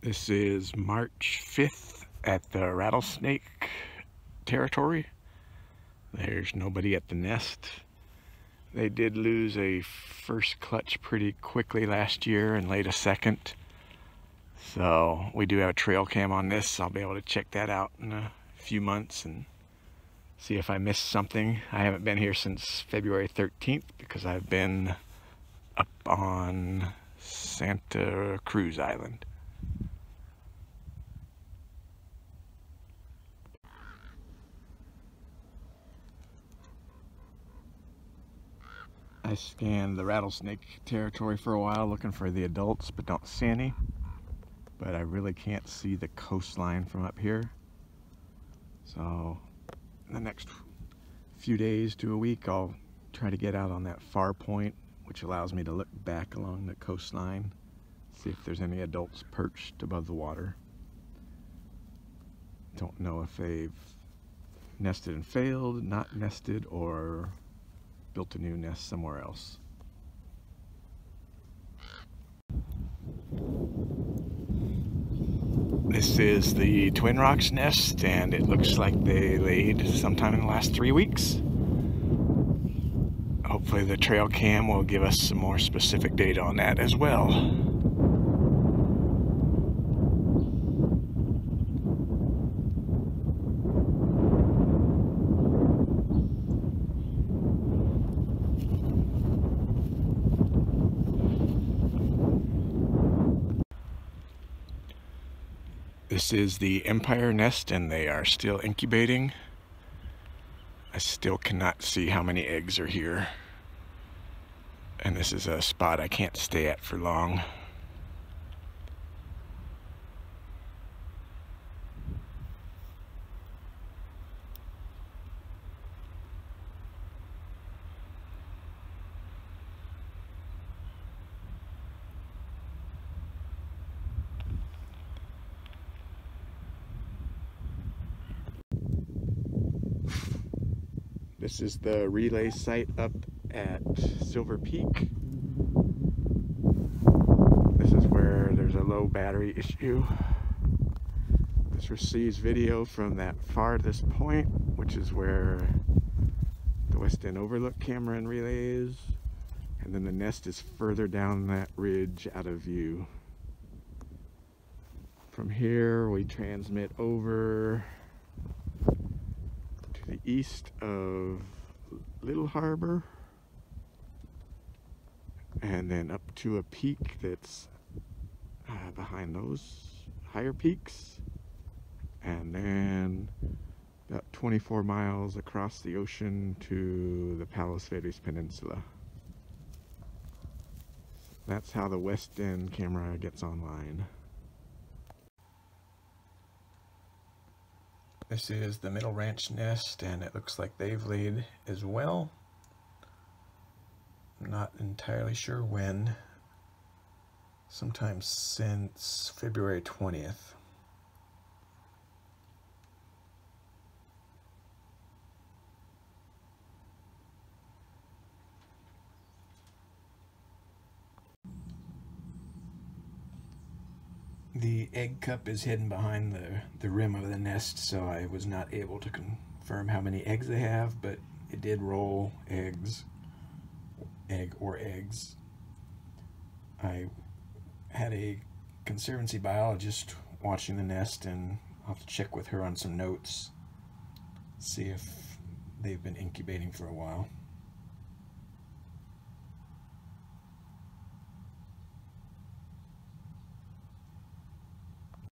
This is March 5th at the rattlesnake territory. There's nobody at the nest. They did lose a first clutch pretty quickly last year and laid a second. So we do have a trail cam on this. I'll be able to check that out in a few months and see if I missed something. I haven't been here since February 13th because I've been up on Santa Cruz Island. I scanned the rattlesnake territory for a while looking for the adults but don't see any. But I really can't see the coastline from up here. So in the next few days to a week I'll try to get out on that far point which allows me to look back along the coastline see if there's any adults perched above the water. Don't know if they've nested and failed, not nested, or built a new nest somewhere else. This is the Twin Rocks nest and it looks like they laid sometime in the last three weeks. Hopefully the trail cam will give us some more specific data on that as well. This is the Empire nest and they are still incubating. I still cannot see how many eggs are here. And this is a spot I can't stay at for long. This is the relay site up at Silver Peak. This is where there's a low battery issue. This receives video from that farthest point, which is where the West End Overlook camera and relay is. And then the nest is further down that ridge out of view. From here, we transmit over east of Little Harbor and then up to a peak that's uh, behind those higher peaks and then about 24 miles across the ocean to the Palos Verdes Peninsula. That's how the West End camera gets online. This is the middle ranch nest and it looks like they've laid as well. I'm not entirely sure when. Sometime since February 20th. The egg cup is hidden behind the, the rim of the nest, so I was not able to confirm how many eggs they have, but it did roll eggs, egg or eggs. I had a conservancy biologist watching the nest and I'll have to check with her on some notes, see if they've been incubating for a while.